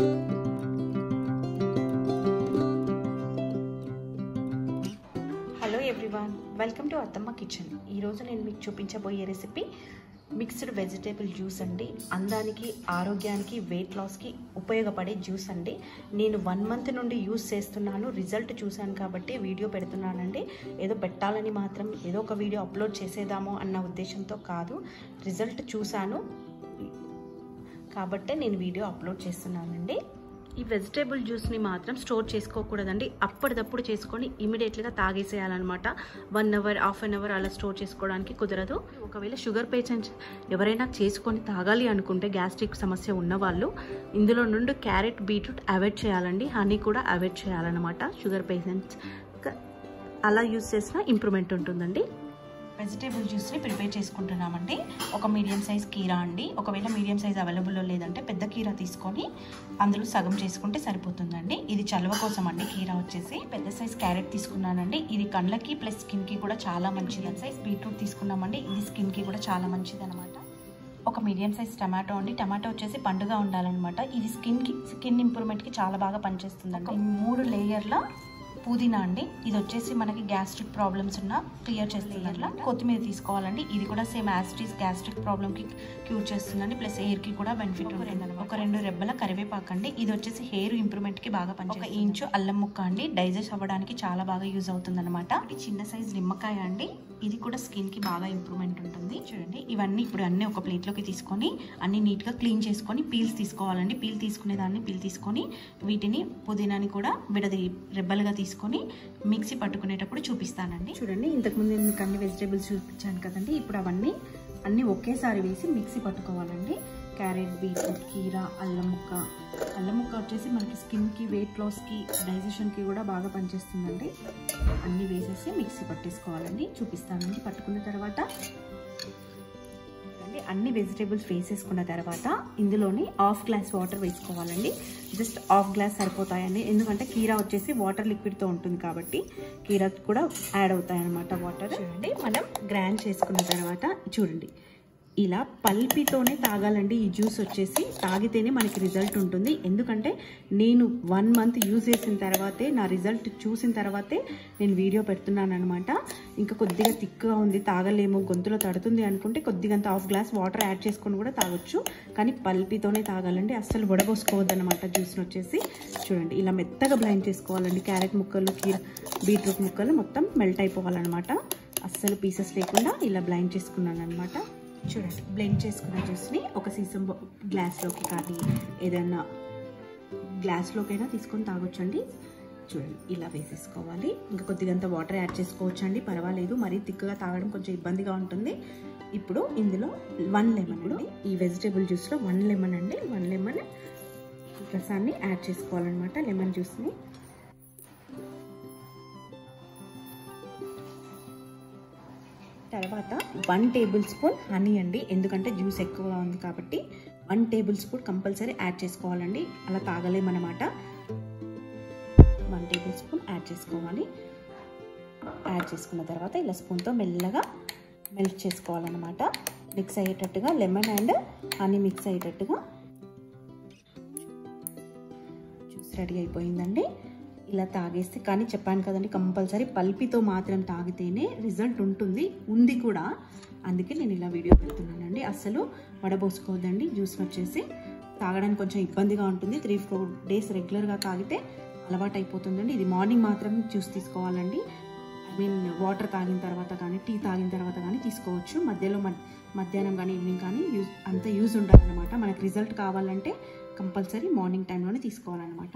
Hello everyone welcome to Attamma kitchen ఈరోజు నేను మీకు చూపించబోయే రెసిపీ మిక్స్డ్ వెజిటేబుల్ జ్యూస్ అండి. అందానికి ఆరోగ్యానికి వెయిట్ లాస్కి ఉపయోగపడే జ్యూస్ అండి. నేను వన్ మంత్ నుండి యూస్ చేస్తున్నాను. రిజల్ట్ చూశాను కాబట్టి వీడియో పెడుతున్నానండి. ఏదో పెట్టాలని మాత్రం ఏదో ఒక వీడియో అప్లోడ్ చేసేదామో అన్న ఉద్దేశంతో కాదు. రిజల్ట్ చూశాను. కాబట్టే నేను వీడియో అప్లోడ్ చేస్తున్నానండి. ఈ వెజిటేబుల్ జ్యూస్ని మాత్రం స్టోర్ చేసుకోకూడదండి. అప్పటిదప్పుడు చేసుకొని ఇమీడియట్గా తాగేసేయాలన్నమాట. One hour half an hour అలా స్టోర్ చేసుకోవడానికి కుదరదు. ఒకవేళ షుగర్ పేషెంట్స్ ఎవరైనా చేసుకొని తాగాలి అనుకుంటే గ్యాస్ట్రిక్ సమస్య ఉన్నవాళ్ళు ఇందులో నుండి క్యారెట్ బీట్రూట్ అవాయిడ్ చేయాలండి. హనీ కూడా అవాయిడ్ చేయాలన్నమాట. షుగర్ పేషెంట్స్ అలా యూస్ చేసినా ఇంప్రూవ్మెంట్ ఉంటుందండి. వెజిటేబుల్ జ్యూస్ని ప్రిపేర్ చేసుకుంటున్నామండి. ఒక మీడియం సైజ్ కీరా అండి. ఒకవేళ మీడియం సైజ్ అవైలబుల్లో లేదంటే పెద్ద కీరా తీసుకొని అందులో సగం చేసుకుంటే సరిపోతుందండి. ఇది చలవ కోసం అండి కీరా వచ్చేసి. పెద్ద సైజ్ క్యారెట్ తీసుకున్నానండి. ఇది కళ్ళకి ప్లస్ స్కిన్కి కూడా చాలా మంచిది సైజ్ బీట్రూట్ తీసుకున్నామండి. ఇది స్కిన్కి కూడా చాలా మంచిది అనమాట ఒక మీడియం సైజ్ టమాటో అండి. టమాటో వచ్చేసి పండుగ ఉండాలన్నమాట. ఇది స్కిన్కి స్కిన్ ఇంప్రూవ్మెంట్కి చాలా బాగా పనిచేస్తుందండి. మూడు లేయర్ల పుదీనా అండి. ఇది వచ్చేసి మనకి గ్యాస్ట్రిక్ ప్రాబ్లమ్స్ ఉన్న క్లియర్ చేస్తుంది అట్లా కొత్తిమీర తీసుకోవాలండి. ఇది కూడా సేమ్ యాసిటీస్ గ్యాస్ట్రిక్ ప్రాబ్లమ్కి క్యూర్ చేస్తుందండి. ప్లస్ హెయిర్కి కూడా బెనిఫిట్ ఉంటుంది. ఒక రెండు రెబ్బల కరివేపాకు అండి ఇది వచ్చేసి హెయిర్ ఇంప్రూవ్మెంట్కి బాగా పని ఒక ఇంచు. అల్లం ముక్క అండి. డైజెస్ట్ అవ్వడానికి చాలా బాగా యూజ్ అవుతుంది అనమాట చిన్న సైజ్ నిమ్మకాయ అండి. ఇది కూడా స్కిన్కి బాగా ఇంప్రూవ్మెంట్ ఉంటుంది. చూడండి. ఇవన్నీ ఇప్పుడు అన్నీ ఒక ప్లేట్లోకి తీసుకొని అన్ని నీట్గా క్లీన్ చేసుకొని పీల్స్ తీసుకోవాలండి. పీల్ తీసుకునే దాన్ని పీల్ తీసుకొని వీటిని పుదీనాని కూడా విడది రెబ్బలుగా తీసుకొని మిక్సీ పట్టుకునేటప్పుడు చూపిస్తానండి. చూడండి ఇంతకుముందు నేను మీకు అన్ని వెజిటేబుల్స్ చూపించాను కదండి ఇప్పుడు అవన్నీ అన్నీ ఒకేసారి వేసి మిక్సీ పట్టుకోవాలండి. క్యారెట్ బీట్రూట్ కీరా అల్లం ముక్క. అల్లం ముక్క వచ్చేసి మనకి స్కిన్కి వెయిట్ లాస్కి డైజెషన్కి కూడా బాగా పనిచేస్తుందండి. అన్నీ వేసేసి మిక్సీ పట్టేసుకోవాలండి చూపిస్తానండి పట్టుకున్న తర్వాత. అన్ని వెజిటేబుల్స్ వేసేసుకున్న తర్వాత ఇందులోని హాఫ్ గ్లాస్ వాటర్ వేసుకోవాలండి. జస్ట్ హాఫ్ గ్లాస్ సరిపోతాయండి. ఎందుకంటే కీరా వచ్చేసి వాటర్ లిక్విడ్తో ఉంటుంది కాబట్టి కీరా కూడా యాడ్ అవుతాయి అనమాట వాటర్ చూడండి మనం గ్రైండ్ చేసుకున్న తర్వాత చూడండి. ఇలా పల్పితోనే తాగాలండి. ఈ జ్యూస్ వచ్చేసి తాగితేనే మనకి రిజల్ట్ ఉంటుంది. ఎందుకంటే నేను వన్ మంత్ యూజ్ చేసిన తర్వాతే నా రిజల్ట్ చూసిన తర్వాతే నేను వీడియో పెడుతున్నాను అనమాట ఇంకా కొద్దిగా థిక్గా ఉంది తాగలేము గొంతులో తడుతుంది అనుకుంటే కొద్దిగా హాఫ్ గ్లాస్ వాటర్ యాడ్ చేసుకొని కూడా తాగొచ్చు. కానీ పల్పితోనే తాగాలండి. అస్సలు వడబోసుకోవద్దు అనమాట జ్యూస్ని వచ్చేసి. చూడండి ఇలా మెత్తగా బ్లైండ్ చేసుకోవాలండి. క్యారెట్ ముక్కలు కీర బీట్రూట్ ముక్కలు మొత్తం మెల్ట్ అయిపోవాలన్నమాట. అస్సలు పీసెస్ లేకుండా ఇలా బ్లైండ్ చేసుకున్నాను అనమాట చూడండి బ్లెండ్ చేసుకున్న జ్యూస్ని ఒక సీసం గ్లాస్లోకి కానీ ఏదైనా గ్లాస్లోకైనా తీసుకొని తాగొచ్చండి. చూడండి ఇలా వేసేసుకోవాలి. ఇంకా కొద్దిగంత వాటర్ యాడ్ చేసుకోవచ్చు అండి పర్వాలేదు. మరీ తిక్కుగా తాగడం కొంచెం ఇబ్బందిగా ఉంటుంది. ఇప్పుడు ఇందులో వన్ లెమన్ అండి. ఈ వెజిటేబుల్ జ్యూస్లో వన్ లెమన్ అండి. వన్ లెమన్ రసాన్ని యాడ్ చేసుకోవాలన్నమాట లెమన్ జ్యూస్ని తర్వాత వన్ టేబుల్ స్పూన్ హనీ అండి. ఎందుకంటే జ్యూస్ ఎక్కువగా ఉంది కాబట్టి one tablespoon compulsory add చేసుకోవాలండి. అలా తాగలేమన్నమాట. వన్ టేబుల్ స్పూన్ యాడ్ చేసుకోవాలి. యాడ్ చేసుకున్న తర్వాత ఇలా స్పూన్తో మెల్లగా మెల్ట్ చేసుకోవాలన్నమాట. మిక్స్ అయ్యేటట్టుగా లెమన్ అండ్ హనీ మిక్స్ అయ్యేటట్టుగా జ్యూస్ రెడీ అయిపోయిందండి. ఇలా తాగేస్తే కానీ చెప్పాను కదండి కంపల్సరీ పల్పితో మాత్రం తాగితేనే రిజల్ట్ ఉంటుంది ఉంది కూడా. అందుకే నేను ఇలా వీడియో పెడుతున్నానండి. అస్సలు వడబోసుకోవద్దండి. జ్యూస్ వచ్చేసి తాగడానికి కొంచెం ఇబ్బందిగా ఉంటుంది. త్రీ ఫోర్ డేస్ రెగ్యులర్గా తాగితే అలవాటు అయిపోతుందండి ఇది మార్నింగ్ మాత్రం జ్యూస్ తీసుకోవాలండి. ఐ మీన్ వాటర్ తాగిన తర్వాత కానీ టీ తాగిన తర్వాత కానీ తీసుకోవచ్చు. మధ్యలో మధ్యాహ్నం కానీ ఈవినింగ్ కానీ యూజ్ అంత యూజ్ ఉండాలన్నమాట మనకు రిజల్ట్ కావాలంటే కంపల్సరీ మార్నింగ్ టైంలోనే తీసుకోవాలన్నమాట.